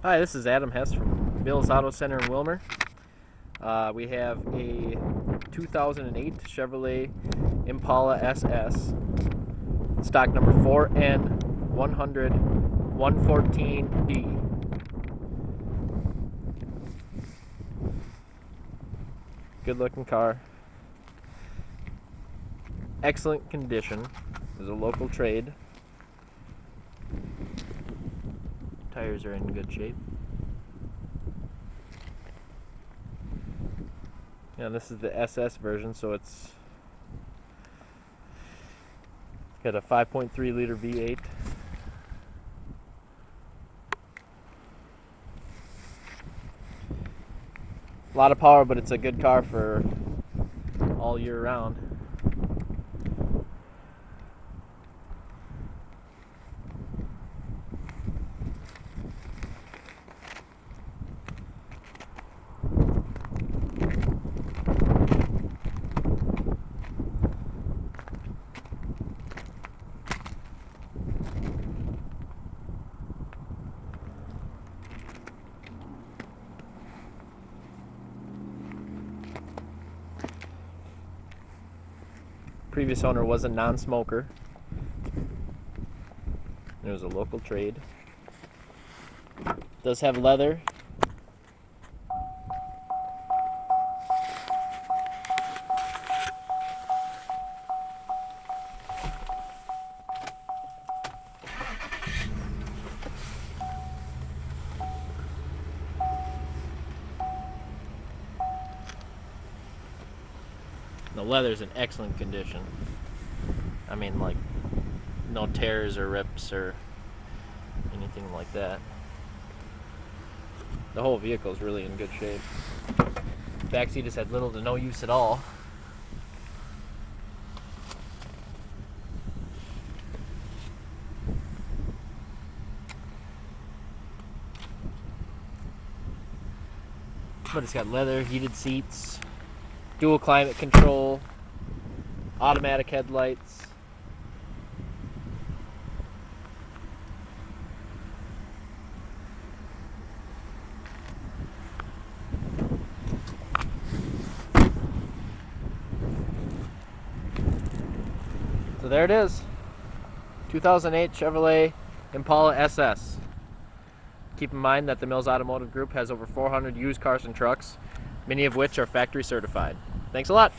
Hi, this is Adam Hess from Mills Auto Center in Willmar. Uh, we have a 2008 Chevrolet Impala SS, stock number 4N100 114D. Good looking car. Excellent condition. Is a local trade. Tires are in good shape. Yeah, this is the SS version, so it's got a 5.3 liter V8. A lot of power, but it's a good car for all year round. Previous owner was a non-smoker. It was a local trade. Does have leather. The leather's in excellent condition. I mean, like, no tears or rips or anything like that. The whole vehicle is really in good shape. Backseat has had little to no use at all. But it's got leather, heated seats, dual climate control, automatic headlights. So there it is. 2008 Chevrolet Impala SS. Keep in mind that the Mills Automotive Group has over 400 used cars and trucks, many of which are factory certified. Thanks a lot.